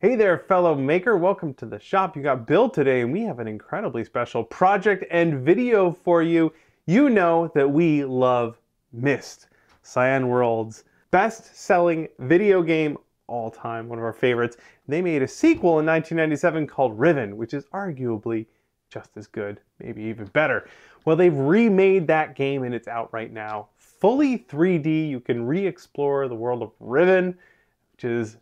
Hey there, fellow maker. Welcome to the shop. You got Bill today, and we have an incredibly special project and video for you. You know that we love Myst, Cyan World's best selling video game all time, one of our favorites. They made a sequel in 1997 called Riven, which is arguably just as good, maybe even better. Well, they've remade that game and it's out right now. Fully 3D, you can re explore the world of Riven, which is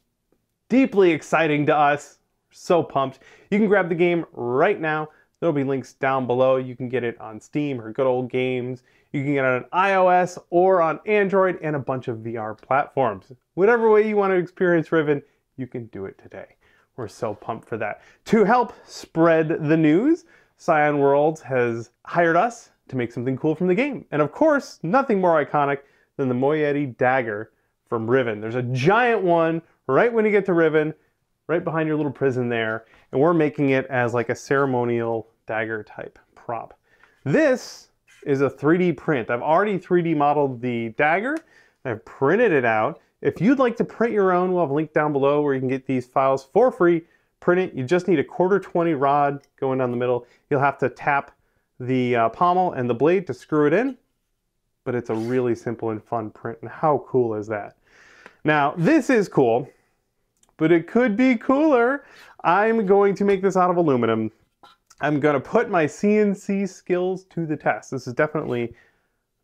deeply exciting to us. So pumped. You can grab the game right now. There'll be links down below. You can get it on Steam or Good Old Games. You can get it on iOS or on Android and a bunch of VR platforms. Whatever way you want to experience Riven, you can do it today. We're so pumped for that. To help spread the news, Cyan Worlds has hired us to make something cool from the game. And of course, nothing more iconic than the Moiety dagger from Riven. There's a giant one right when you get to Riven, right behind your little prison there, and we're making it as like a ceremonial dagger type prop. This is a 3D print. I've already 3D modeled the dagger. I've printed it out. If you'd like to print your own, we'll have a link down below where you can get these files for free. Print it. You just need a quarter 20 rod going down the middle. You'll have to tap the uh, pommel and the blade to screw it in, but it's a really simple and fun print. And how cool is that? Now, this is cool but it could be cooler. I'm going to make this out of aluminum. I'm going to put my CNC skills to the test. This is definitely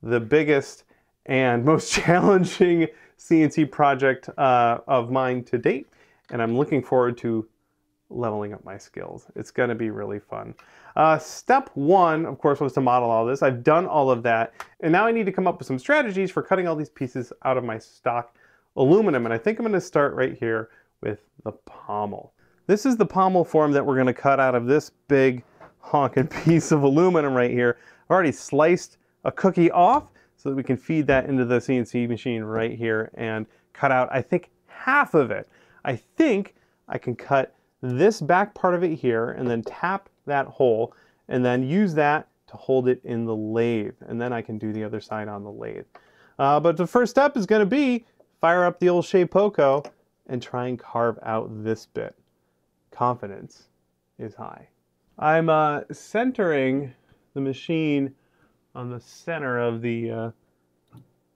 the biggest and most challenging CNC project uh, of mine to date, and I'm looking forward to leveling up my skills. It's going to be really fun. Uh, step one, of course, was to model all this. I've done all of that, and now I need to come up with some strategies for cutting all these pieces out of my stock aluminum, and I think I'm going to start right here with the pommel. This is the pommel form that we're going to cut out of this big honking piece of aluminum right here. I've already sliced a cookie off so that we can feed that into the CNC machine right here and cut out, I think, half of it. I think I can cut this back part of it here and then tap that hole and then use that to hold it in the lathe. And then I can do the other side on the lathe. Uh, but the first step is going to be fire up the old Shapeoko and try and carve out this bit. Confidence is high. I'm uh, centering the machine on the center of the uh,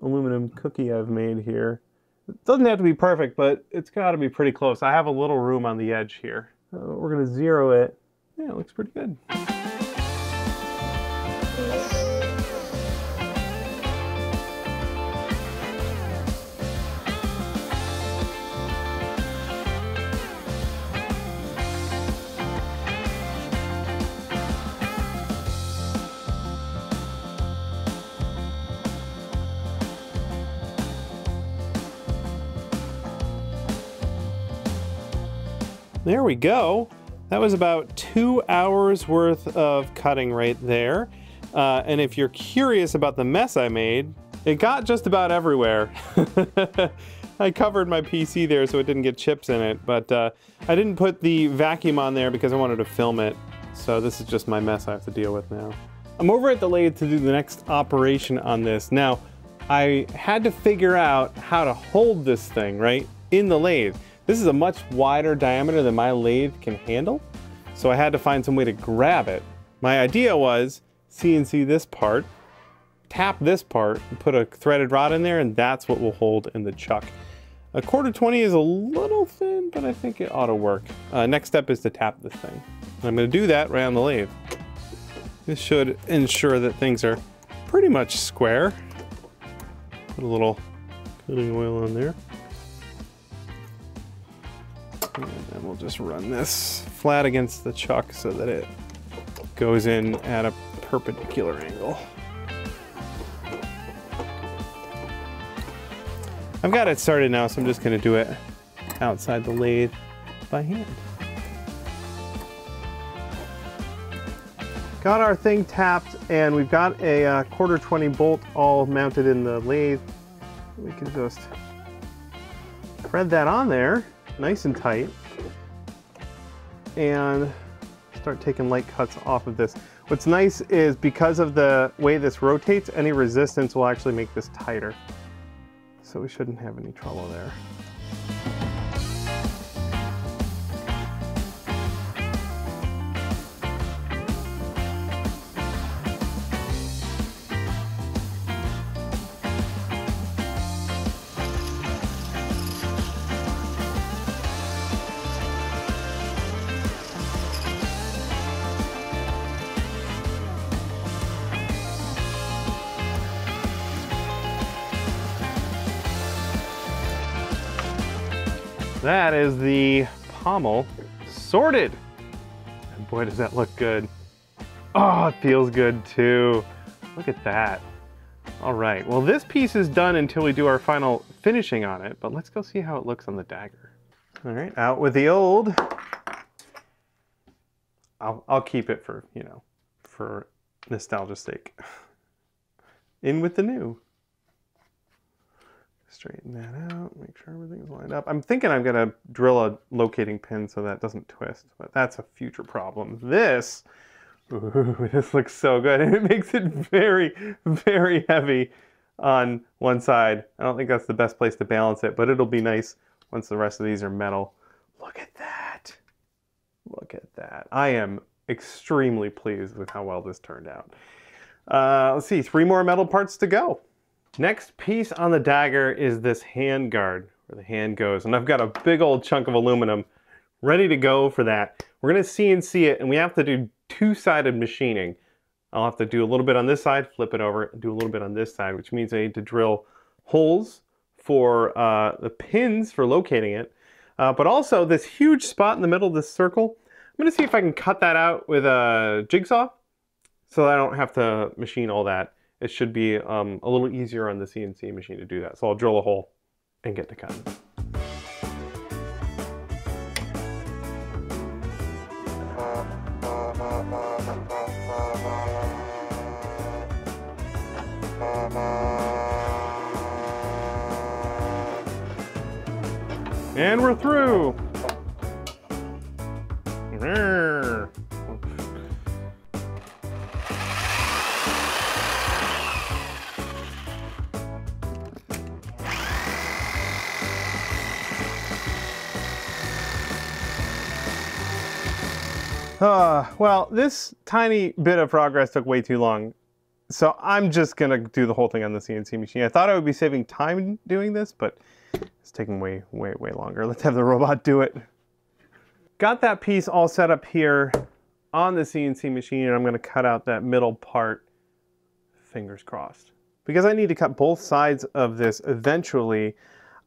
aluminum cookie I've made here. It doesn't have to be perfect, but it's got to be pretty close. I have a little room on the edge here. Uh, we're going to zero it. Yeah, it looks pretty good. There we go. That was about two hours worth of cutting right there. Uh, and if you're curious about the mess I made, it got just about everywhere. I covered my PC there so it didn't get chips in it, but uh, I didn't put the vacuum on there because I wanted to film it. So this is just my mess I have to deal with now. I'm over at the lathe to do the next operation on this. Now, I had to figure out how to hold this thing, right, in the lathe. This is a much wider diameter than my lathe can handle, so I had to find some way to grab it. My idea was CNC this part, tap this part, and put a threaded rod in there, and that's what will hold in the chuck. A quarter 20 is a little thin, but I think it ought to work. Uh, next step is to tap this thing. I'm gonna do that right on the lathe. This should ensure that things are pretty much square. Put a little cooling oil on there. And then we'll just run this flat against the chuck so that it goes in at a perpendicular angle. I've got it started now, so I'm just gonna do it outside the lathe by hand. Got our thing tapped and we've got a uh, quarter 20 bolt all mounted in the lathe. We can just thread that on there nice and tight and start taking light cuts off of this. What's nice is because of the way this rotates, any resistance will actually make this tighter. So we shouldn't have any trouble there. That is the pommel sorted. And boy, does that look good. Oh, it feels good too. Look at that. All right, well this piece is done until we do our final finishing on it, but let's go see how it looks on the dagger. All right, out with the old. I'll, I'll keep it for, you know, for nostalgia's sake. In with the new. Straighten that out, make sure everything's lined up. I'm thinking I'm gonna drill a locating pin so that doesn't twist, but that's a future problem. This, ooh, this looks so good. And it makes it very, very heavy on one side. I don't think that's the best place to balance it, but it'll be nice once the rest of these are metal. Look at that. Look at that. I am extremely pleased with how well this turned out. Uh, let's see, three more metal parts to go. Next piece on the dagger is this hand guard, where the hand goes. And I've got a big old chunk of aluminum ready to go for that. We're gonna CNC it, and we have to do two-sided machining. I'll have to do a little bit on this side, flip it over, do a little bit on this side, which means I need to drill holes for uh, the pins for locating it, uh, but also this huge spot in the middle of this circle. I'm gonna see if I can cut that out with a jigsaw so I don't have to machine all that. It should be um, a little easier on the CNC machine to do that. So I'll drill a hole and get to cutting. And we're through. Uh, well, this tiny bit of progress took way too long. So I'm just gonna do the whole thing on the CNC machine. I thought I would be saving time doing this, but it's taking way, way, way longer. Let's have the robot do it. Got that piece all set up here on the CNC machine, and I'm gonna cut out that middle part, fingers crossed. Because I need to cut both sides of this eventually,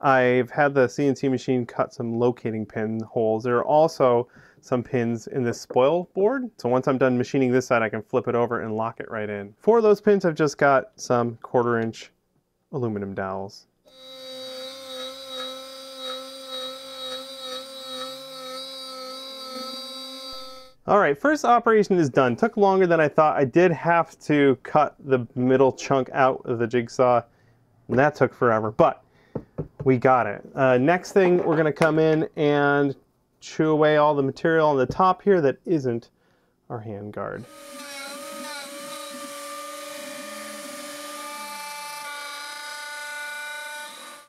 I've had the CNC machine cut some locating pin holes. There are also some pins in this spoil board. So once I'm done machining this side, I can flip it over and lock it right in. For those pins, I've just got some quarter inch aluminum dowels. All right, first operation is done. Took longer than I thought. I did have to cut the middle chunk out of the jigsaw, and that took forever, but we got it. Uh, next thing, we're gonna come in and chew away all the material on the top here that isn't our hand guard.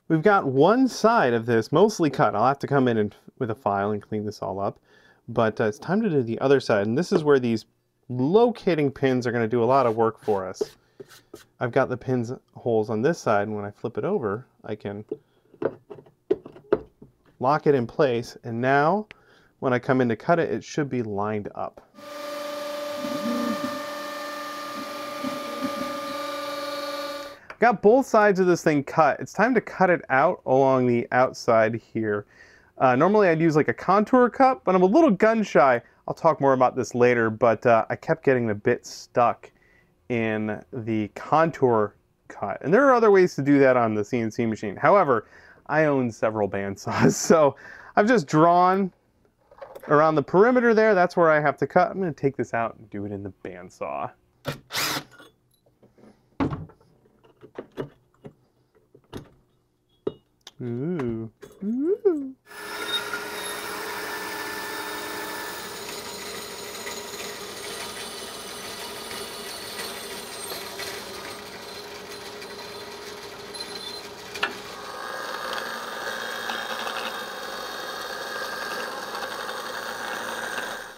We've got one side of this mostly cut. I'll have to come in and, with a file and clean this all up. But uh, it's time to do the other side. And this is where these locating pins are going to do a lot of work for us. I've got the pins holes on this side. And when I flip it over, I can lock it in place, and now when I come in to cut it, it should be lined up. Got both sides of this thing cut. It's time to cut it out along the outside here. Uh, normally I'd use like a contour cut, but I'm a little gun shy. I'll talk more about this later, but uh, I kept getting the bit stuck in the contour cut. And there are other ways to do that on the CNC machine. However, I own several bandsaws, so I've just drawn around the perimeter there. That's where I have to cut. I'm going to take this out and do it in the bandsaw. Ooh. Ooh.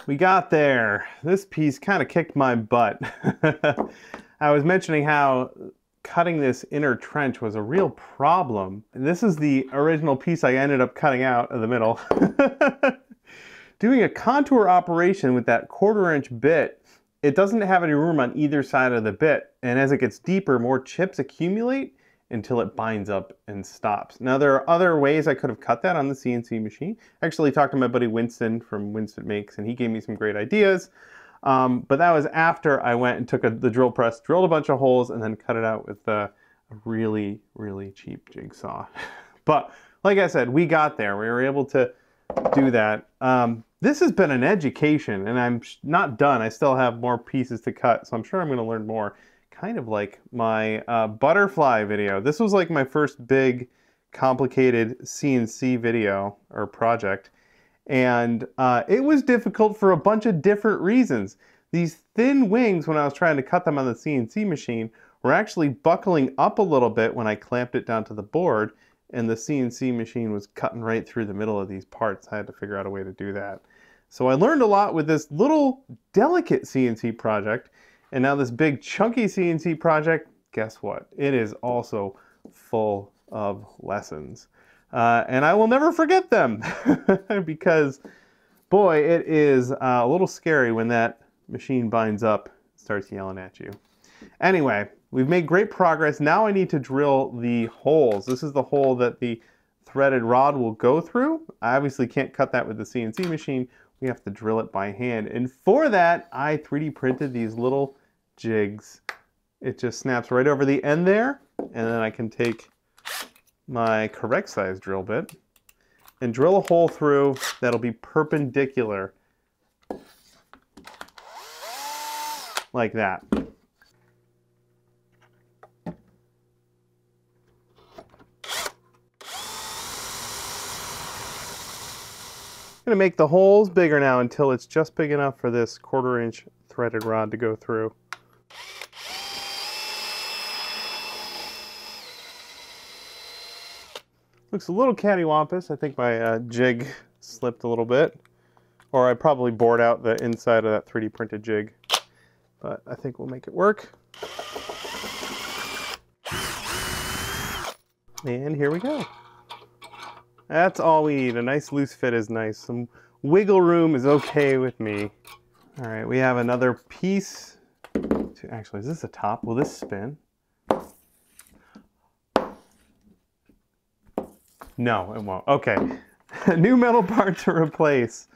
We got there. This piece kind of kicked my butt. I was mentioning how cutting this inner trench was a real problem. This is the original piece I ended up cutting out of the middle. Doing a contour operation with that quarter inch bit, it doesn't have any room on either side of the bit. And as it gets deeper, more chips accumulate until it binds up and stops. Now there are other ways I could have cut that on the CNC machine. I actually talked to my buddy Winston from Winston Makes and he gave me some great ideas. Um, but that was after I went and took a, the drill press, drilled a bunch of holes and then cut it out with a really, really cheap jigsaw. but like I said, we got there. We were able to do that. Um, this has been an education and I'm not done. I still have more pieces to cut, so I'm sure I'm going to learn more kind of like my uh, butterfly video. This was like my first big complicated CNC video or project. And uh, it was difficult for a bunch of different reasons. These thin wings, when I was trying to cut them on the CNC machine, were actually buckling up a little bit when I clamped it down to the board and the CNC machine was cutting right through the middle of these parts. I had to figure out a way to do that. So I learned a lot with this little delicate CNC project and now this big chunky CNC project, guess what? It is also full of lessons. Uh, and I will never forget them because, boy, it is uh, a little scary when that machine binds up starts yelling at you. Anyway, we've made great progress. Now I need to drill the holes. This is the hole that the threaded rod will go through. I obviously can't cut that with the CNC machine. We have to drill it by hand. And for that, I 3D printed these little jigs. It just snaps right over the end there, and then I can take my correct size drill bit and drill a hole through that'll be perpendicular like that. I'm going to make the holes bigger now until it's just big enough for this quarter inch threaded rod to go through. Looks a little cattywampus. I think my uh, jig slipped a little bit. Or I probably bored out the inside of that 3D printed jig. But I think we'll make it work. And here we go. That's all we need. A nice loose fit is nice. Some wiggle room is okay with me. All right, we have another piece. To, actually, is this a top? Will this spin? No, it won't. Okay. New metal part to replace.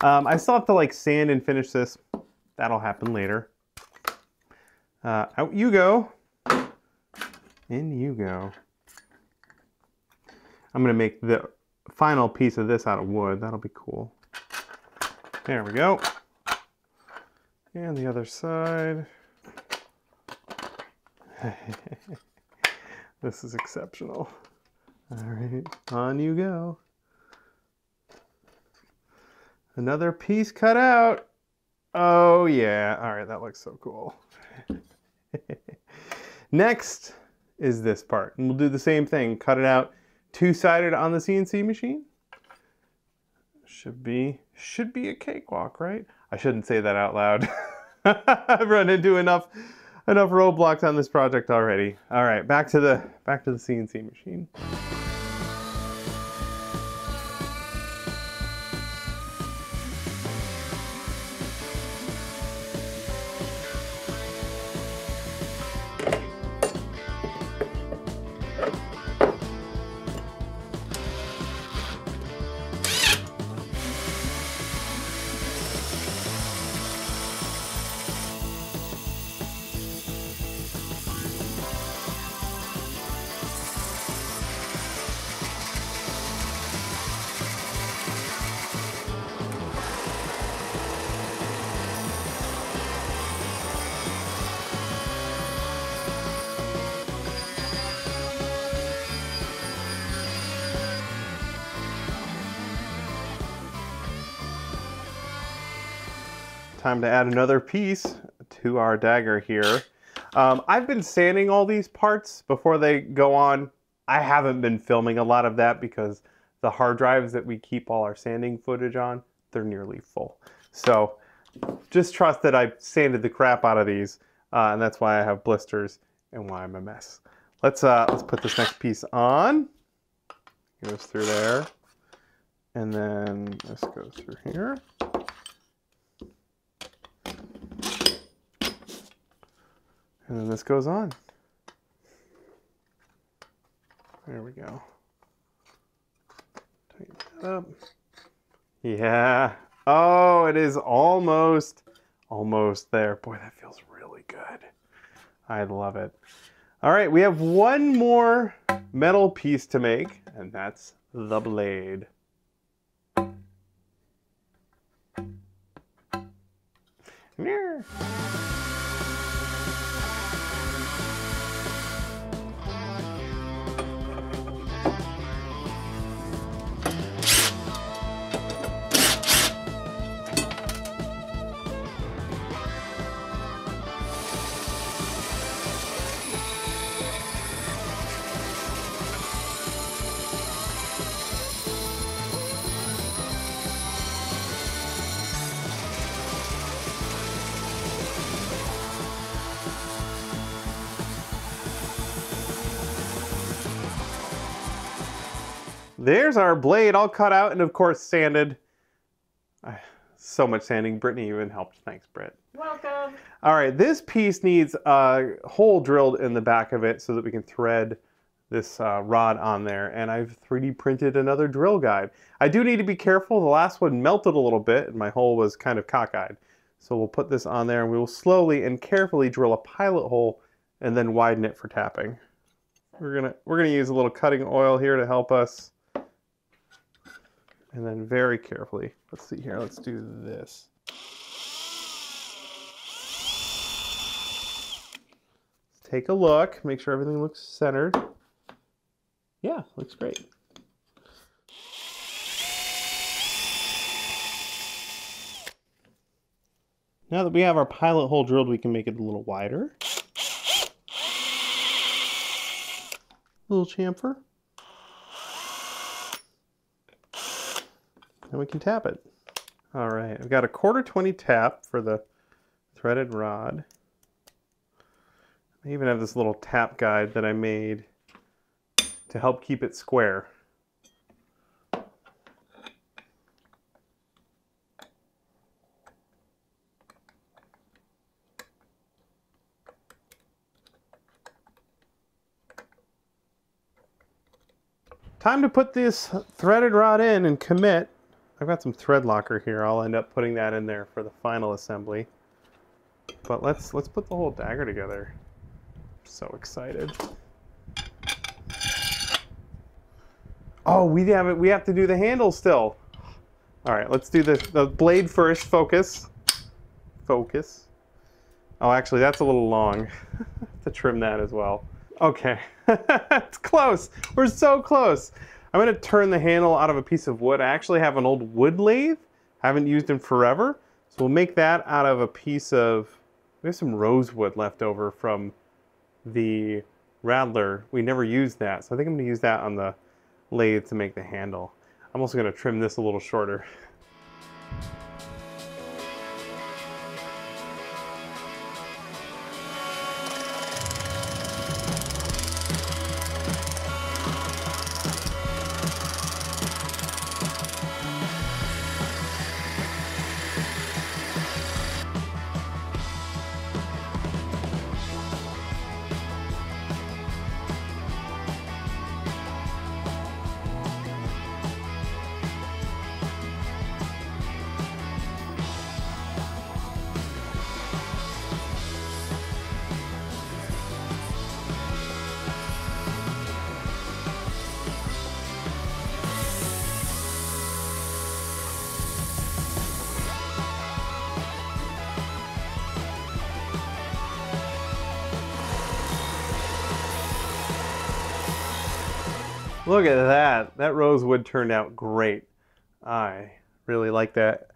Um, I still have to like sand and finish this. That'll happen later. Uh, out you go. In you go. I'm going to make the final piece of this out of wood. That'll be cool. There we go. And the other side. this is exceptional. All right, on you go. Another piece cut out. Oh yeah, all right, that looks so cool. Next is this part, and we'll do the same thing. Cut it out two-sided on the CNC machine. Should be, should be a cakewalk, right? I shouldn't say that out loud. I've run into enough enough roadblocks on this project already. All right, back to the back to the CNC machine. Time to add another piece to our dagger here. Um, I've been sanding all these parts before they go on. I haven't been filming a lot of that because the hard drives that we keep all our sanding footage on, they're nearly full. So just trust that I sanded the crap out of these uh, and that's why I have blisters and why I'm a mess. Let's, uh, let's put this next piece on. Goes through there. And then this goes through here. And then this goes on. There we go. Tighten that up. Yeah. Oh, it is almost, almost there. Boy, that feels really good. I love it. All right, we have one more metal piece to make, and that's the blade. Yeah. There's our blade all cut out and of course sanded. Ah, So much sanding. Brittany even helped. Thanks, Britt. Welcome. All right, this piece needs a hole drilled in the back of it so that we can thread this uh, rod on there. And I've 3D printed another drill guide. I do need to be careful. The last one melted a little bit and my hole was kind of cockeyed. So we'll put this on there and we will slowly and carefully drill a pilot hole and then widen it for tapping. We're gonna we're gonna use a little cutting oil here to help us. And then very carefully, let's see here, let's do this. Take a look, make sure everything looks centered. Yeah, looks great. Now that we have our pilot hole drilled, we can make it a little wider. little chamfer. And we can tap it. All right, I've got a quarter 20 tap for the threaded rod. I even have this little tap guide that I made to help keep it square. Time to put this threaded rod in and commit. I've got some thread locker here. I'll end up putting that in there for the final assembly. But let's let's put the whole dagger together. So excited. Oh, we have it. We have to do the handle still. All right, let's do the the blade first. Focus. Focus. Oh, actually, that's a little long. to trim that as well. Okay, it's close. We're so close. I'm gonna turn the handle out of a piece of wood. I actually have an old wood lathe. Haven't used in forever. So we'll make that out of a piece of, have some rosewood left over from the Rattler. We never used that. So I think I'm gonna use that on the lathe to make the handle. I'm also gonna trim this a little shorter. Look at that. That rosewood turned out great. I really like that.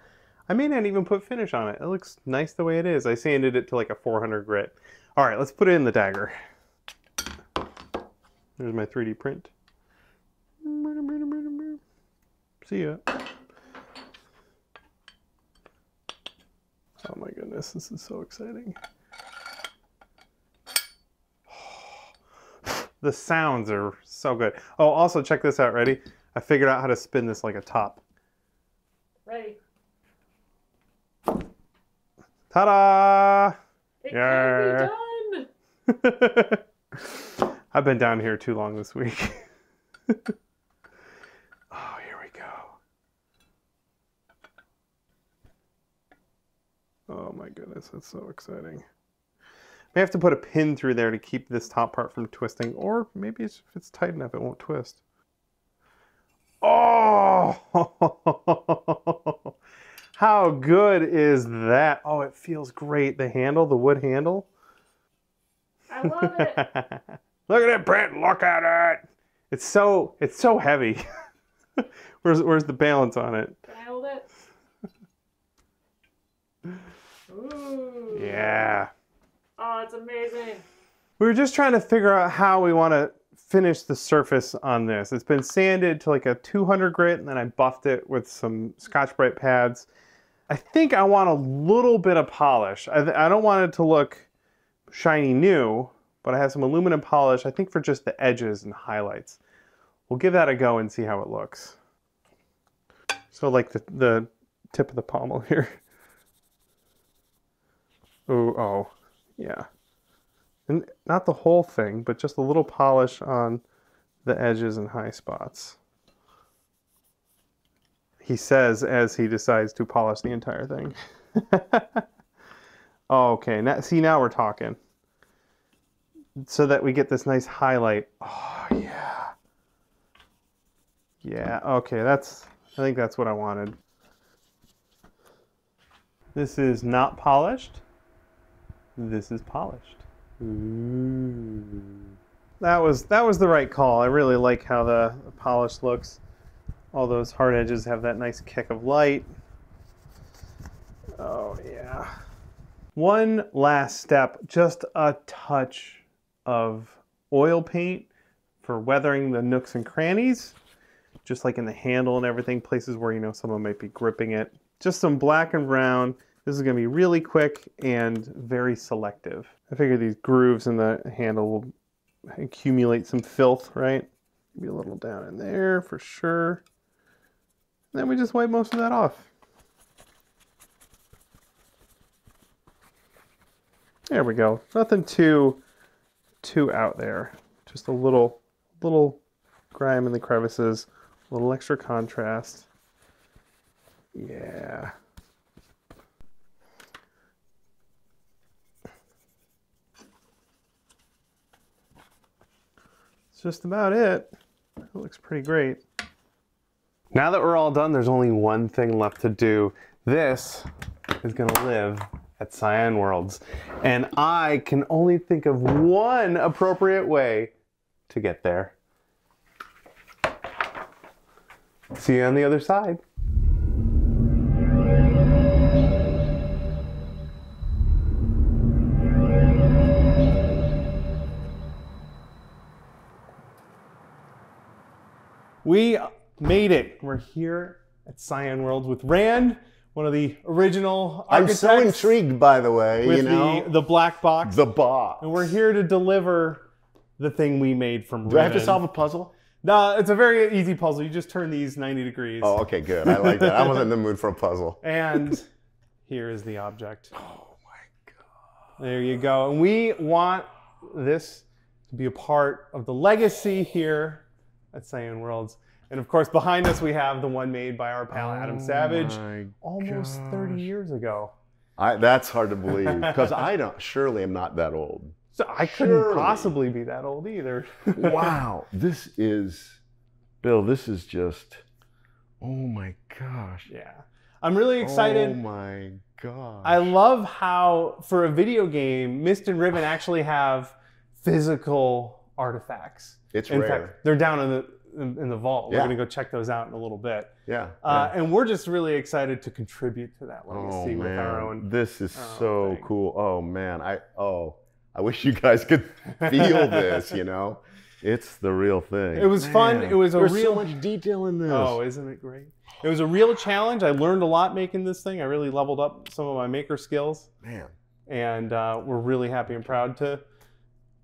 I may not even put finish on it. It looks nice the way it is. I sanded it to like a 400 grit. All right, let's put it in the dagger. There's my 3D print. See ya. Oh my goodness, this is so exciting. The sounds are so good. Oh, also check this out. Ready? I figured out how to spin this like a top. Ready. Ta-da! It Yeah. can be done. I've been down here too long this week. oh, here we go. Oh my goodness, that's so exciting. May have to put a pin through there to keep this top part from twisting, or maybe it's, if it's tight enough, it won't twist. Oh! How good is that? Oh, it feels great. The handle, the wood handle. I love it. Look at it, Brent. Look at it. It's so it's so heavy. where's where's the balance on it? Can I hold it? Ooh. Yeah. Oh, it's amazing. We were just trying to figure out how we want to finish the surface on this. It's been sanded to like a 200 grit, and then I buffed it with some Scotch-Brite pads. I think I want a little bit of polish. I, I don't want it to look shiny new, but I have some aluminum polish, I think for just the edges and highlights. We'll give that a go and see how it looks. So like the, the tip of the pommel here. Oh, oh, yeah. And not the whole thing, but just a little polish on the edges and high spots. He says as he decides to polish the entire thing. oh, okay, now, see now we're talking. So that we get this nice highlight. Oh, yeah. Yeah, okay, that's, I think that's what I wanted. This is not polished. This is polished. Ooh. That was that was the right call. I really like how the, the polish looks. All those hard edges have that nice kick of light. Oh yeah. One last step, just a touch of oil paint for weathering the nooks and crannies, just like in the handle and everything, places where you know someone might be gripping it. Just some black and brown this is going to be really quick and very selective. I figure these grooves in the handle will accumulate some filth, right? Be a little down in there for sure. And then we just wipe most of that off. There we go. Nothing too too out there. Just a little little grime in the crevices, a little extra contrast. Yeah. That's just about it. It looks pretty great. Now that we're all done, there's only one thing left to do. This is gonna live at Cyan Worlds. And I can only think of one appropriate way to get there. See you on the other side. We made it. We're here at Cyan World with Rand, one of the original I'm architects. so intrigued, by the way. with you know, the, the black box. the box. and we're here to deliver the thing we made from Do I have to Riven. solve a puzzle? No, it's a very easy puzzle. You just turn these 90 degrees. Oh, okay, good. I like that. I wasn't in the mood for a puzzle. And here is the object. Oh my god. There you go. And we want this to be a part of the legacy here at Cyan Worlds. And of course, behind us we have the one made by our pal Adam Oh Savage my almost 30 years ago. I, that's hard to believe because I don't. Surely, I'm not that old. So I couldn't Surely. possibly be that old either. Wow, this is, Bill. This is just. Oh my gosh. yeah. I'm really excited. Oh my gosh. I love how, for a video game, Myst and Riven actually have physical artifacts. It's in rare. fact, they're down in the in, in the vault. We're going to go check those out in a little bit. yeah. Uh, yeah. and we're just really excited to contribute to that Oh legacy with our man, own. this is own so thing. cool. Oh man, I oh, I wish you guys could feel this. You know, it's the real thing. It was fun. It was a there's real- so much detail in this. Oh, isn't it great? It was a real challenge. I learned a lot making this thing. I really leveled up some of my maker skills, man, and uh, we're really happy and proud to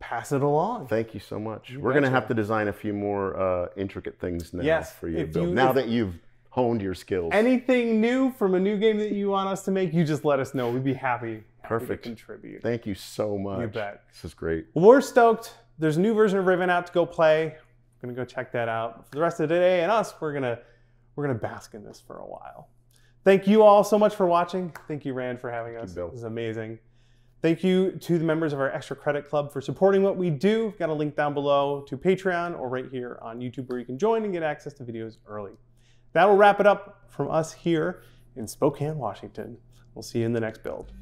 pass it along. thank you so much. You We're gonna have to design a few more uh, intricate things now Yes, for you, if Bill. you- now that you've honed your skills. Anything new from a new game that you want us to make, you just let us know. We'd be happy, happy Perfect. to contribute. Thank you so much. You bet. This is great. Well, we're stoked. There's a new version of Riven out to go play. gonna go check that out. For the rest of the day and us, we're gonna we're gonna bask in this for a while. Thank you all so much for watching. Thank you, Rand, for having us. This is amazing. Thank you to the members of our Extra Credit Club for supporting what we do. We've got a link down below to Patreon or right here on YouTube where you can join and get access to videos early. That'll wrap it up from us here in Spokane, Washington. We'll see you in the next build.